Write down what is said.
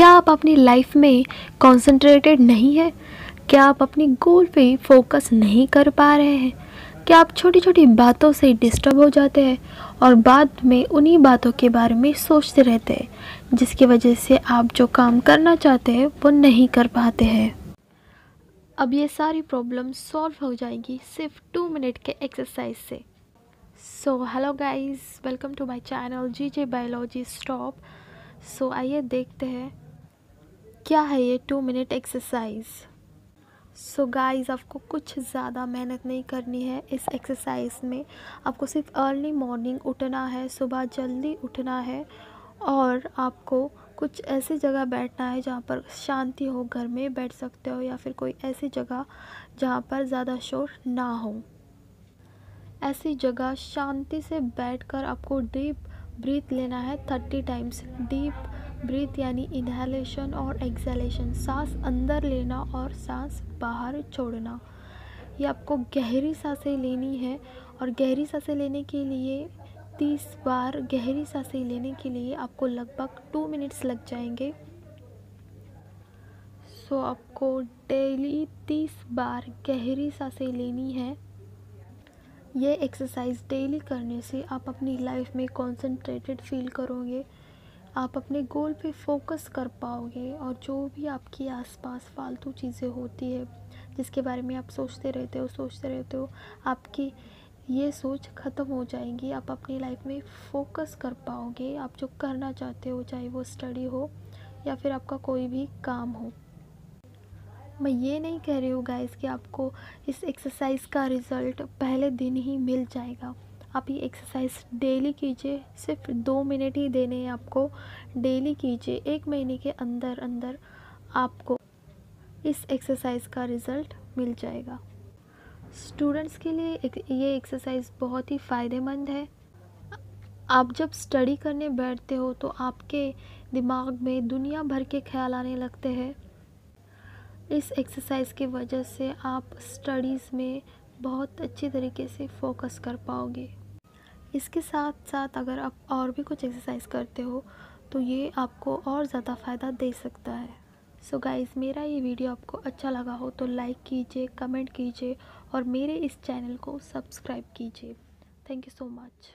क्या आप अपनी लाइफ में कंसंट्रेटेड नहीं है? क्या आप अपनी गोल पे फोकस नहीं कर पा रहे हैं? क्या आप छोटी छोटी बातों से डिस्टर्ब हो जाते हैं और बाद में उन्हीं बातों के बारे में सोचते रहते हैं, जिसकी वजह से आप जो काम करना चाहते हैं, वो नहीं कर पाते हैं? अब ये सारी प्रॉब्लम सॉल्व हो जाएगी सिर्फ़ टू मिनट के एक्सरसाइज से। So hello guys welcome to my channel G J biology stop so आइए देखते हैं क्या है ये two minute exercise so guys आपको कुछ ज़्यादा मेहनत नहीं करनी है इस एक्सरसाइज में। आपको सिर्फ़ अर्ली मॉर्निंग उठना है, सुबह जल्दी उठना है और आपको कुछ ऐसी जगह बैठना है जहाँ पर शांति हो, घर में बैठ सकते हो या फिर कोई ऐसी जगह जहाँ पर ज़्यादा शोर ना हो। ऐसी जगह शांति से बैठकर आपको डीप ब्रीथ लेना है थर्टी टाइम्स डीप ब्रीथ यानी इनहेलेशन और एक्सेलेशन सांस अंदर लेना और सांस बाहर छोड़ना। ये आपको गहरी साँसें लेनी है और गहरी साँसें लेने के लिए तीस बार गहरी साँसें लेने के लिए आपको लगभग टू मिनट्स लग जाएँगे। सो so, आपको डेली तीस बार गहरी साँसें लेनी है। ये एक्सरसाइज डेली करने से आप अपनी लाइफ में कंसंट्रेटेड फील करोगे। आप अपने गोल पे फोकस कर पाओगे और जो भी आपके आसपास फालतू चीज़ें होती है, जिसके बारे में आप सोचते रहते हो, सोचते रहते हो, आपकी ये सोच ख़त्म हो जाएगी। आप अपनी लाइफ में फोकस कर पाओगे। आप जो करना चाहते हो, चाहे वो स्टडी हो या फिर आपका कोई भी काम हो। मैं ये नहीं कह रही हूँ गाइस कि आपको इस एक्सरसाइज का रिज़ल्ट पहले दिन ही मिल जाएगा। आप ये एक्सरसाइज डेली कीजिए सिर्फ़ दो मिनट ही देने हैं आपको। डेली कीजिए एक महीने के अंदर अंदर आपको इस एक्सरसाइज का रिज़ल्ट मिल जाएगा। स्टूडेंट्स के लिए एक, ये एक्सरसाइज बहुत ही फ़ायदेमंद है। आप जब स्टडी करने बैठते हो तो आपके दिमाग में दुनिया भर के ख्याल आने लगते हैं। इस एक्सरसाइज की वजह से आप स्टडीज़ में बहुत अच्छी तरीके से फोकस कर पाओगे। इसके साथ साथ अगर आप और भी कुछ एक्सरसाइज करते हो तो ये आपको और ज़्यादा फ़ायदा दे सकता है। सो so गाइज़ मेरा ये वीडियो आपको अच्छा लगा हो तो लाइक कीजिए कमेंट कीजिए और मेरे इस चैनल को सब्सक्राइब कीजिए। Thank you so much